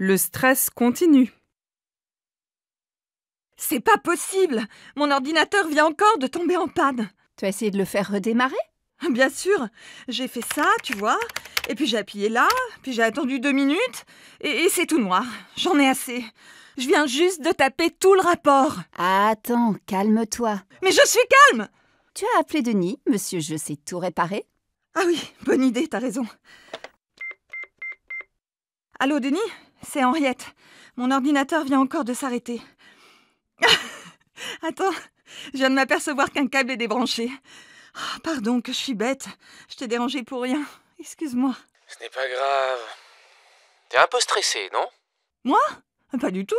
Le stress continue. C'est pas possible Mon ordinateur vient encore de tomber en panne. Tu as essayé de le faire redémarrer? Bien sûr, j'ai fait ça, tu vois, et puis j'ai appuyé là, puis j'ai attendu deux minutes, et, et c'est tout noir. J'en ai assez. Je viens juste de taper tout le rapport. Attends, calme-toi. Mais je suis calme Tu as appelé Denis, monsieur Je sais tout réparer Ah oui, bonne idée, t'as raison. Allô, Denis? C'est Henriette. Mon ordinateur vient encore de s'arrêter. Attends, je viens de m'apercevoir qu'un câble est débranché. Ah, pardon, que je suis bête. Je t'ai dérangé pour rien. Excuse-moi. Ce n'est pas grave. T'es un peu stressé, non? Moi? Pas du tout.